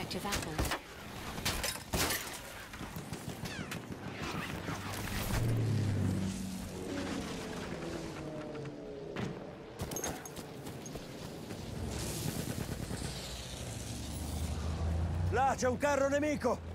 objective apples. Là c'è un carro nemico!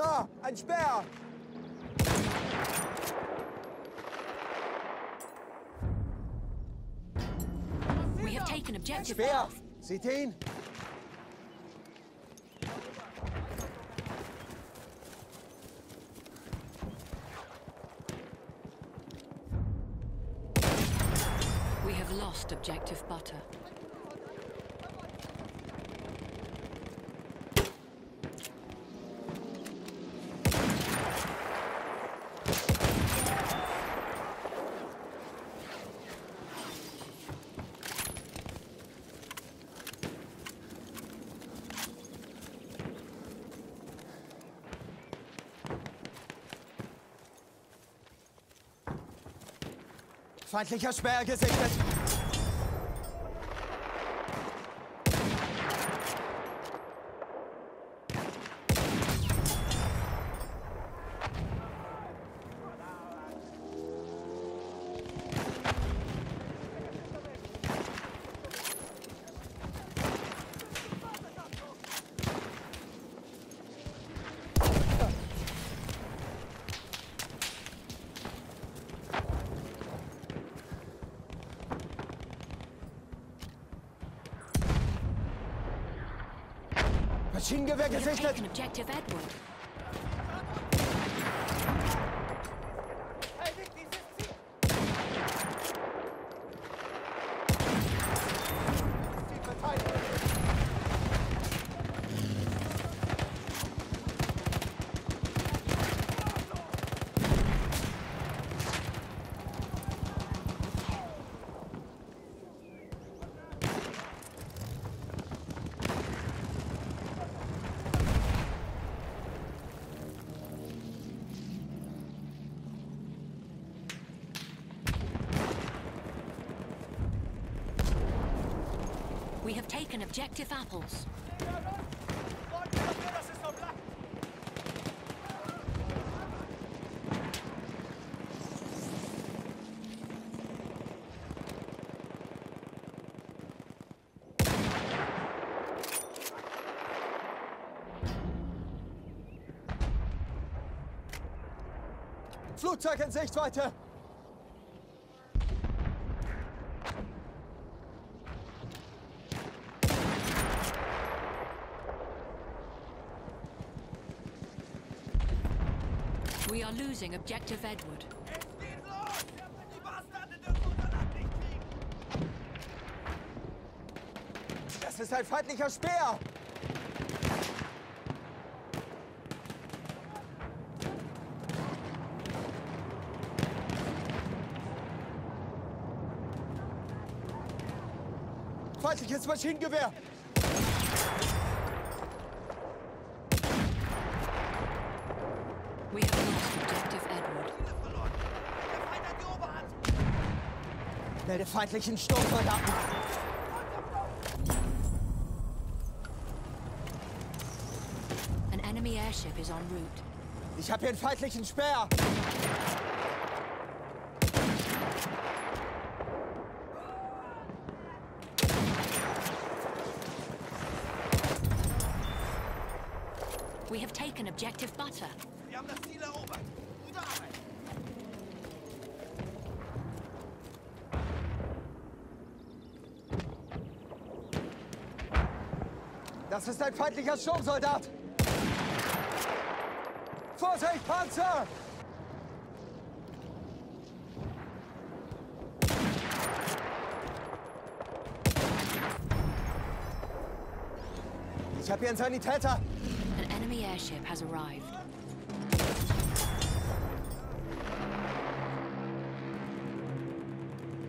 Da, ein Speer! We have taken objective Speer! Seht ihn? We have lost objective butter. Feindlicher Speer gesichtet! Maschinengewehr We have gesichtet! We have taken objective apples. Flugzeug in Sichtweite! We are losing objective Edward. Das ist ein feindlicher Speer! Feindliches Maschinengewehr! We have lost objective Edward. Melde feindlichen Sturmsoldaten! An enemy airship is en route. Ich habe hier einen feindlichen Speer! We have taken objective butter. Wir haben das Ziel erobert. Gute Arbeit. Das ist ein feindlicher Sturmsoldat! Vorsicht, Panzer! Ich habe hier einen Sanitäter. An enemy airship has arrived.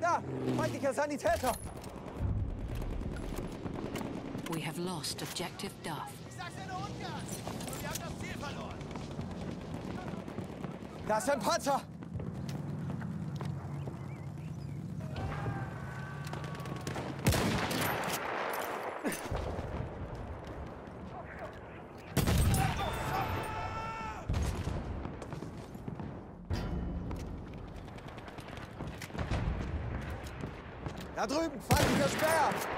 Da, feindlicher Sanitäter. We have lost objective Duff. Wir! Da ist ein Panzer. Da drüben, feindlicher Sperr. We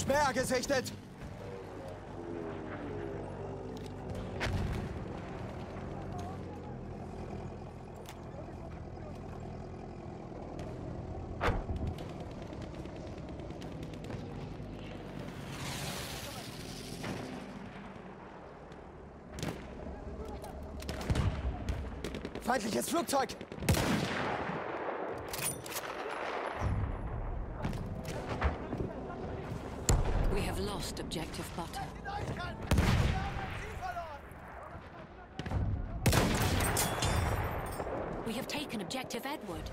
Sperr gesichtet. Feindliches Flugzeug. Lost objective Butter. We have taken objective Edward.